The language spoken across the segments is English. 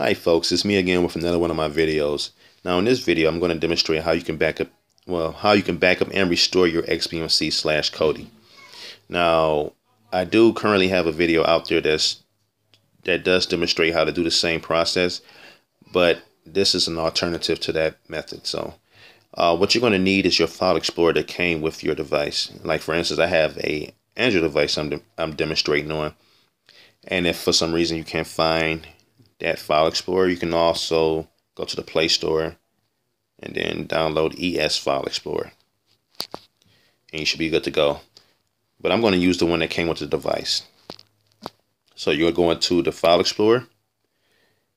Hi folks, it's me again with another one of my videos. Now in this video I'm going to demonstrate how you can back up well how you can back up and restore your XBMC slash Kodi. Now I do currently have a video out there that's that does demonstrate how to do the same process but this is an alternative to that method. So uh, what you're going to need is your file explorer that came with your device. Like for instance I have a Android device I'm, de I'm demonstrating on and if for some reason you can't find that file explorer. You can also go to the play store and then download es file explorer. And you should be good to go. But i'm going to use the one that came with the device. So you're going to the file explorer.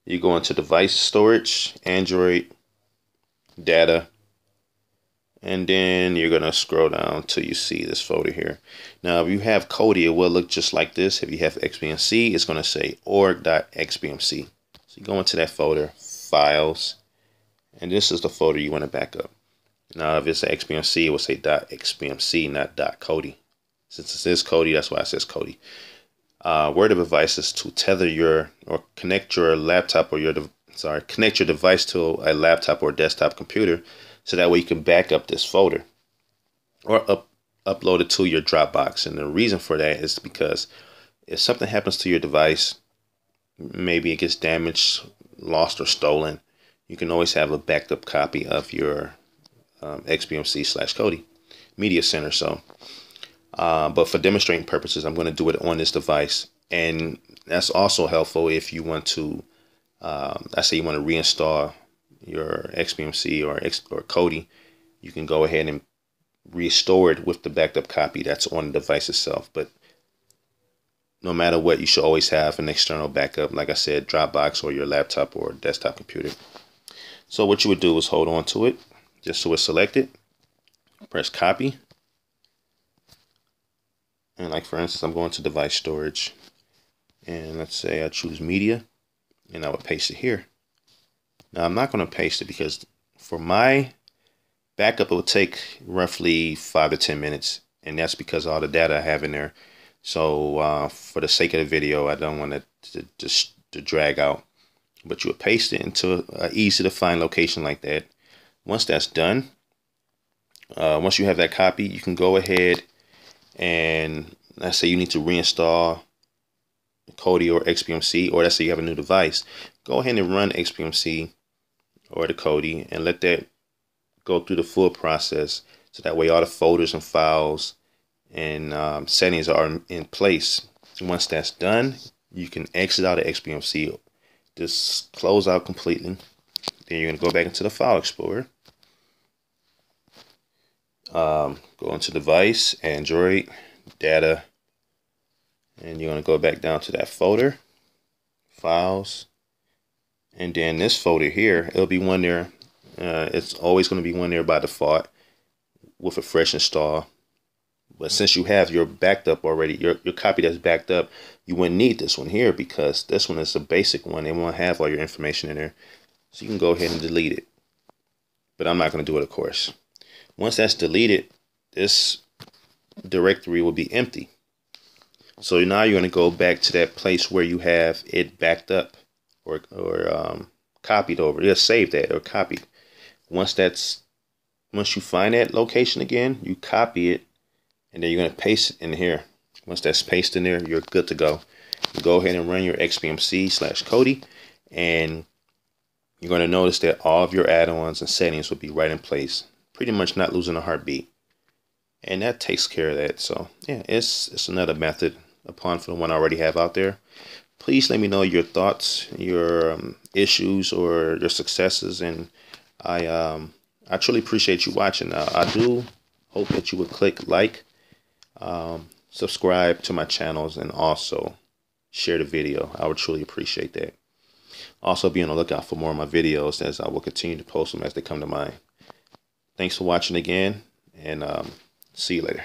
You go into device storage android data and then you're to scroll down till you see this folder here. Now, if you have Kodi, it will look just like this. If you have XBMC, it's to say org.xbmc. So you go into that folder, files, and this is the folder you want to back up. Now, if it's XBMC, it will say .xbmc, not .kodi. Since it says Kodi, that's why it says Kodi. Uh, word of advice is to tether your or connect your laptop or your sorry connect your device to a laptop or desktop computer so that way you can back up this folder or up, upload it to your Dropbox. And the reason for that is because if something happens to your device, maybe it gets damaged, lost, or stolen, you can always have a backed up copy of your um, XBMC slash Kodi Media Center. So, uh, but for demonstrating purposes, I'm going to do it on this device. And that's also helpful if you want to, um, I say you want to reinstall your XBMC or X or Kodi, you can go ahead and restore it with the backed up copy that's on the device itself. But no matter what, you should always have an external backup, like I said, Dropbox or your laptop or desktop computer. So what you would do is hold on to it, just so it's selected, press copy. And like for instance, I'm going to device storage and let's say I choose media and I would paste it here. Now I'm not going to paste it because for my backup it will take roughly five to 10 minutes and that's because all the data I have in there. So uh, for the sake of the video, I don't want it to, to, to drag out. But you would paste it into an easy to find location like that. Once that's done, uh, once you have that copy, you can go ahead and let's say you need to reinstall Kodi or XBMC, or let's say you have a new device. Go ahead and run XBMC or the Kodi and let that go through the full process so that way all the folders and files and um, settings are in place. Once that's done, you can exit out of XBMC, just close out completely. Then you're going to go back into the File Explorer. Um, go into Device, Android, Data, and you're going to go back down to that folder, Files, and then this folder here, it'll be one there. Uh, it's always going to be one there by default with a fresh install. But since you have your backed up already, your, your copy that's backed up, you wouldn't need this one here because this one is a basic one. It won't have all your information in there. So you can go ahead and delete it. But I'm not going to do it, of course. Once that's deleted, this directory will be empty. So now you're going to go back to that place where you have it backed up or or um, copied over. Just save that or copied. Once that's once you find that location again, you copy it, and then you're gonna paste it in here. Once that's pasted in there, you're good to go. You go ahead and run your XBMC slash Kodi, and you're gonna notice that all of your add-ons and settings will be right in place. Pretty much not losing a heartbeat. And that takes care of that. So yeah, it's it's another method upon for the one I already have out there please let me know your thoughts, your um, issues, or your successes. And I um, I truly appreciate you watching. Uh, I do hope that you would click like, um, subscribe to my channels, and also share the video. I would truly appreciate that. Also, be on the lookout for more of my videos as I will continue to post them as they come to mind. Thanks for watching again, and um, see you later.